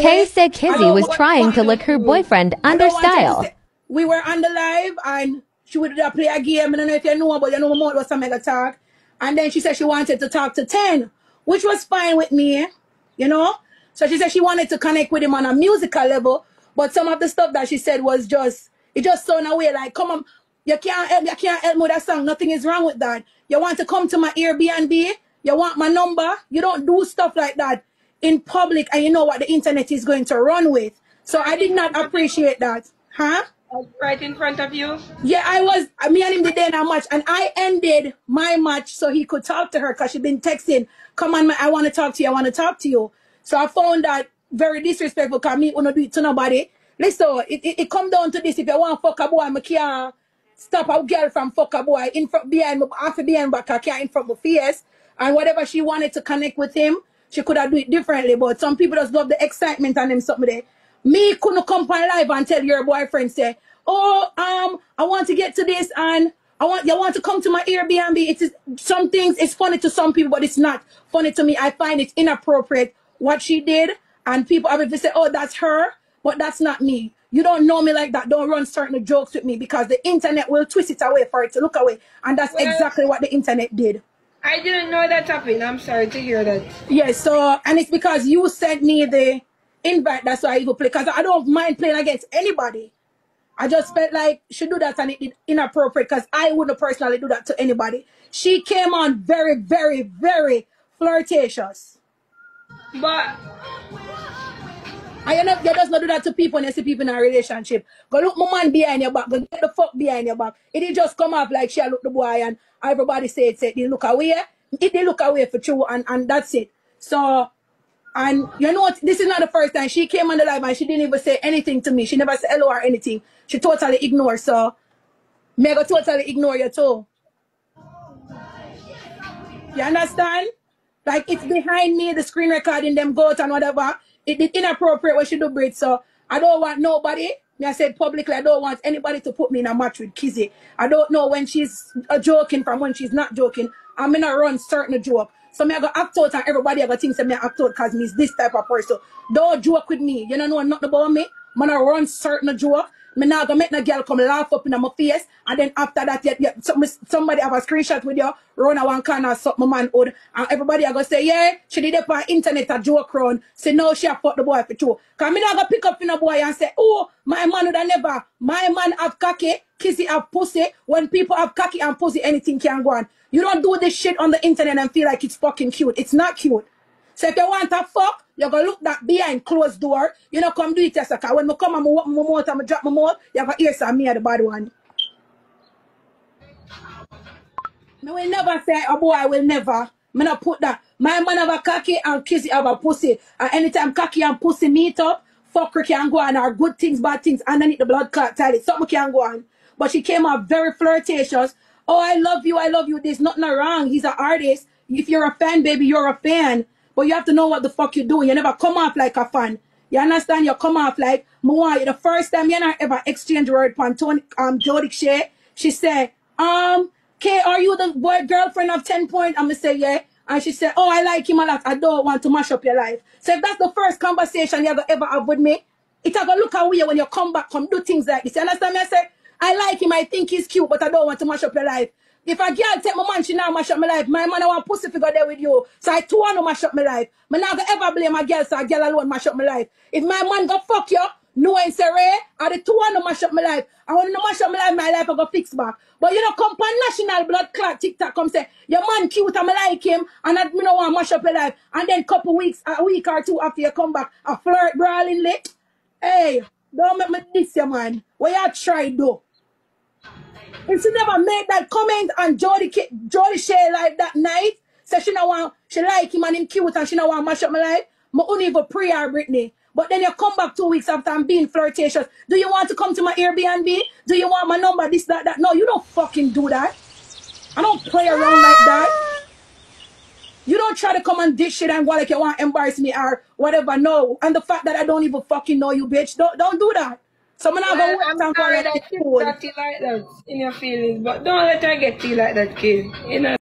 Tay said Kizzy was trying to lick her boyfriend under don't want her to style. We were on the live and she would play a game. I don't know if you know, but you know, mouth was some mega talk. And then she said she wanted to talk to 10, which was fine with me, you know. So she said she wanted to connect with him on a musical level, but some of the stuff that she said was just, it just sounded away like, come on, you can't help, you can't help me with that song. Nothing is wrong with that. You want to come to my Airbnb? You want my number? You don't do stuff like that in public and you know what the internet is going to run with. So I did not front of you. appreciate that. Huh? Right in front of you. Yeah, I was, me and him did then a match and I ended my match so he could talk to her because she'd been texting, come on, man, I want to talk to you, I want to talk to you. So I found that very disrespectful because me want to do it to nobody. Listen, it, it, it come down to this. If you want to fuck a boy, I can't stop a girl from fuck a boy in front behind half behind back, I can't in front of my face. And whatever she wanted to connect with him, she could have do it differently. But some people just love the excitement and them something there. Me couldn't come on live and tell your boyfriend say, Oh, um, I want to get to this and I want you want to come to my Airbnb. It is some things it's funny to some people, but it's not funny to me. I find it inappropriate what she did, and people obviously say, "Oh, that's her," but that's not me. You don't know me like that. Don't run certain jokes with me because the internet will twist it away for it to look away, and that's Well, exactly what the internet did. I didn't know that happened. I'm sorry to hear that. Yes, so and it's because you sent me the invite. That's why I even play because I don't mind playing against anybody. I just felt like she do that and it did inappropriate because I wouldn't personally do that to anybody. She came on very, very, very flirtatious. But And you, you just not do that to people when you see people in a relationship. Go look my man behind your back. Go get the fuck behind your back. It did just come up like she look the boy and everybody say it, it look away. It did look away for true and, and that's it. So and you know what? This is not the first time she came on the live and she didn't even say anything to me. She never said hello or anything. She totally ignored. So me go totally ignore you too. You understand? Like it's behind me, the screen recording them goat and whatever. It did inappropriate what she do Brit. So I don't want nobody. Me I said publicly, I don't want anybody to put me in a match with Kizzy. I don't know when she's uh, joking from when she's not joking. I'm gonna run certain joke. So me I go act out and everybody I go think say me act out because me is this type of person. Don't joke with me. You don't know nothing about me. Man I run certain joke. Me now go make no girl come laugh up in my face and then after that yet, yet some, somebody have a screenshot with you, run a one corner suck my man hood and everybody are gonna say, yeah, she did it on internet a joke run. Say no, she have fuck the boy for two. Cause me not gonna pick up in a boy and say, oh, my man would have never, my man have cocky, Kizzy have pussy. When people have cocky and pussy, anything can go on. You don't do this shit on the internet and feel like it's fucking cute. It's not cute. So if you want to fuck, you're going to look that behind closed door. You know, come do it yourself. Cause when I come and I open my mouth and I drop my mouth, you go hear some me are the bad one. Me will never say a boy I will never. Me not put that. My man have a cocky and Kizzy have a pussy. And anytime cocky and pussy meet up, fucker can go on or good things, bad things, underneath the blood clot toilet. Something can go on. But she came out very flirtatious. Oh, I love you, I love you. There's nothing wrong. He's an artist. If you're a fan, baby, you're a fan. But you have to know what the fuck you're doing. You never come off like a fan. You understand? You come off like Moa. The first time you ever exchange word upon Tony um Jody Shea, she said, um, Kay, are you the boy girlfriend of 10 point? I'm gonna say, yeah. And she said, Oh, I like him a lot. I don't want to mash up your life. So if that's the first conversation you ever ever have with me, it's gonna look away when you come back, come do things like this. You understand me? I said, I like him, I think he's cute, but I don't want to mash up your life. If a girl take my man, she now mash up my life. My man, I want pussy figure there with you. So I too want to mash up my life. Me not gonna ever blame a girl, so a girl alone mash up my life. If my man go fuck you, no one say, Ray, I the two want to mash up my life. I want to mash up my life, my life I go fix back. But you know, come pan national blood clot TikTok come say, your man cute, I'm like him, and I me no want to mash up your life. And then couple weeks, a week or two after you come back, a flirt brawling lit. Hey, don't make me diss your man. What you try do? If she never made that comment on Jody Ki- Jody Shea like that night, say she no want she like him and him cute and she no want mash up my life, me only pray her Brittany. But then you come back two weeks after I'm being flirtatious. Do you want to come to my Airbnb? Do you want my number? This, that, that. No, you don't fucking do that. I don't play around like that. You don't try to come and dish shit and go like you want to embarrass me or whatever. No. And the fact that I don't even fucking know you, bitch. Don't don't do that. So I'm not Well, gonna I'm wait and call sorry you that you got you like that in your feelings, but don't let her get to you like that, kid. You know.